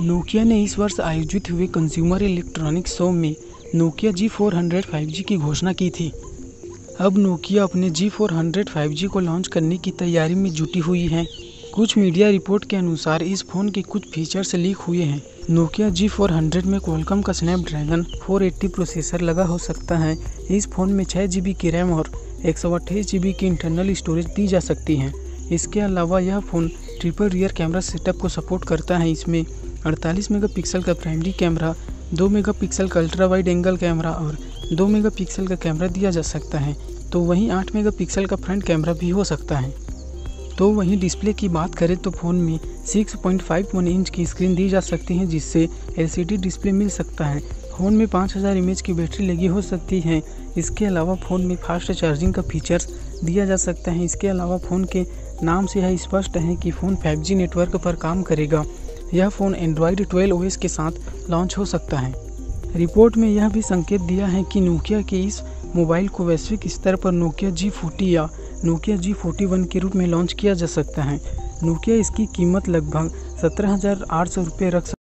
Nokia ने इस वर्ष आयोजित हुए कंज्यूमर इलेक्ट्रॉनिक्स शो में Nokia G four hundred five G की घोषणा की थी। अब नोकिया अपने G four hundred five G को लॉन्च करने की तैयारी में जुटी हुई है। कुछ मीडिया रिपोर्ट के अनुसार इस फ़ोन के कुछ फीचर्स लीक हुए हैं। नोकिया जी फोर हंड्रेड में क्वालकॉम का स्नैपड्रैगन 480 प्रोसेसर लगा हो सकता है। इस फ़ोन में छः जी की रैम और एक सौ जी की इंटरनल स्टोरेज दी जा सकती है। इसके अलावा यह phone triple rear camera setup को सपोर्ट करता है। इसमें 48 मेगापिक्सल का प्राइमरी कैमरा 2 मेगापिक्सल का अल्ट्रा वाइड एंगल कैमरा और 2 मेगापिक्सल का कैमरा दिया जा सकता है तो वहीं 8 मेगापिक्सल का फ्रंट कैमरा भी हो सकता है। तो वहीं डिस्प्ले की बात करें तो फ़ोन में 6.51 इंच की स्क्रीन दी जा सकती है, जिससे एलसीडी डिस्प्ले मिल सकता है। फ़ोन में 5000 हज़ार की बैटरी लगी हो सकती है। इसके अलावा फ़ोन में फास्ट चार्जिंग का फीचर्स दिया जा सकता है। इसके अलावा फ़ोन के नाम से यह स्पष्ट है कि फ़ोन 5G नेटवर्क पर काम करेगा। यह फ़ोन एंड्रॉयड 12 ओएस के साथ लॉन्च हो सकता है। रिपोर्ट में यह भी संकेत दिया है कि नोकिया के इस मोबाइल को वैश्विक स्तर पर नोकिया जी फोर्टी या नोकिया जी फोर्टी वन के रूप में लॉन्च किया जा सकता है। नोकिया इसकी कीमत लगभग सत्रह हज़ार आठ सौ रुपये रख